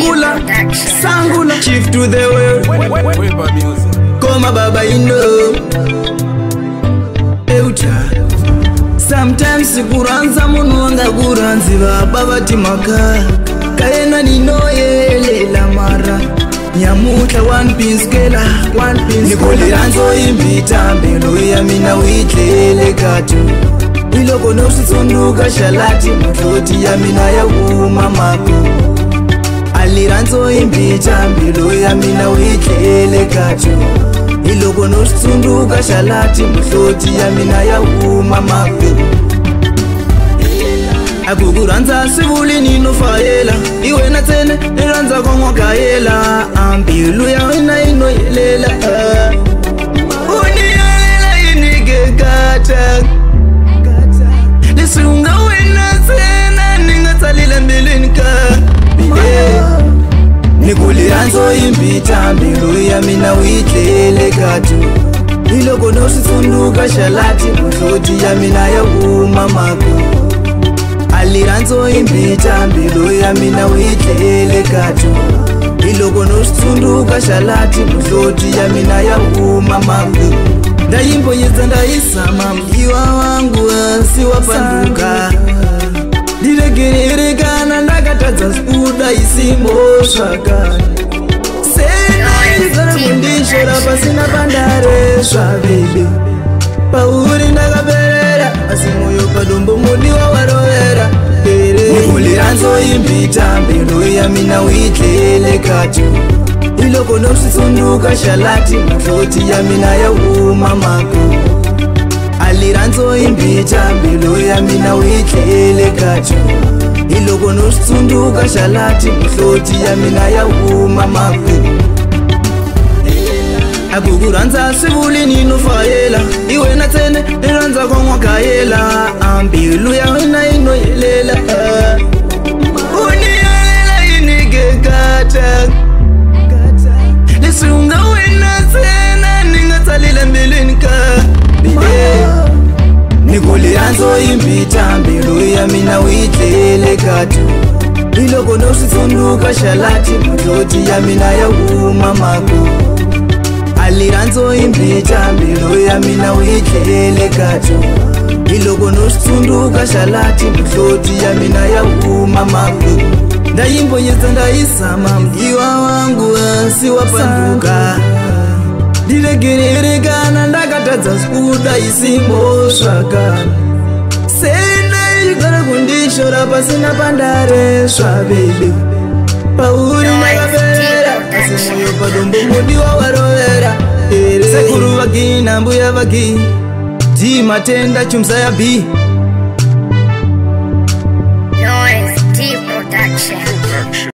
sangula sangula chief to the world koma baba ino euta sometimes kuranza munhu wanga kuranzi vaba vati mhaka kayena ninoyelela mara nyamutla wanpinskela nikoliranzo imbitambelo ya mina witlelekato iloko no swi tsunduka xalati mutloti ya mina ya huma mako nantso imbita mbilo ya mina uyitlele kato hi loko no swi tsundzuka xalati muhloti ya mina ya huma mako a ku ku rhandza swi vuli ni no fayela hi wena tsene ni rhandza ko n'wa gayela a mbilu ya wena yi no yelela u ni yelela yi nike kata leswi u nga wena ntsena ni nga tsalile mbilwini kata nanzoimbita mbilu ya mina witlelekatu iloko no swi tsundzuka xalati mutloti ya mina ya kuma maku alirhandzoimbita mbilu ya mina witlelekatu iloko no swi tsundzuka xalati mutloti ya mina ya kuma maku ndayimbonyeza ndayisama iwa wangu hansi wa panduka ndilegererekana ndakatadza kudayisimbo swakati kushora pasina pandare zvavedu pauri ndakaperera asi mwoyo padombo mudiwa warovera mulianzoimbita mbindo yamina uitlelekatu iloko nosvitsunduka shalati mutoti yamina yahuma mako aliranzoimbita mbindo yamina uitlelekatu iloko nosvitsunduka shalati mutoti yamina yahuma mako akukuranza sivuli ninofayela iwena tsene ni rhandza kon'wakayela a mbilu ya wena yi no yelela u ni yalela yi nikekata leswi u nga wena tsena ni nga tsalela mbilwini ka ni ku lirhandzo yimbita mbilu ya mina u yi tlele kato hiloko no swi tsundzuka xalati mudloti ya mina ya huma mako aliranzoimbita mbilo ya mina uyitlele kato hi loko no swi tsundzuka xalati muhloti ya mina ya kuma maku nda yimbonyetsa nda yi sama iwa wangu hansi wa panduka ndi legelerekana nda katadza swikuta yi simbo swaka se na yikala ku ndi xora pasi na pandare swa vele pauri na kavela kasi moyo padombo modiwa sekuru vagi nambuya vagi ndi matenda chumzayabi noise deep production